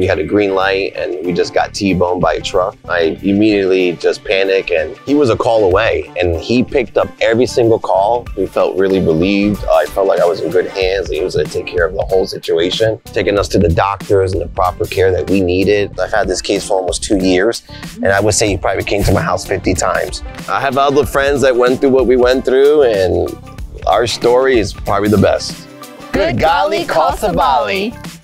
We had a green light and we just got T-boned by a truck. I immediately just panicked and he was a call away and he picked up every single call. We felt really relieved. I felt like I was in good hands. He was gonna take care of the whole situation, taking us to the doctors and the proper care that we needed. I've had this case for almost two years and I would say he probably came to my house 50 times. I have other friends that went through what we went through and our story is probably the best. Good golly, Sebaaly.